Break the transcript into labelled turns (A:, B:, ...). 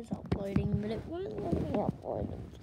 A: is uploading, but it won't let me upload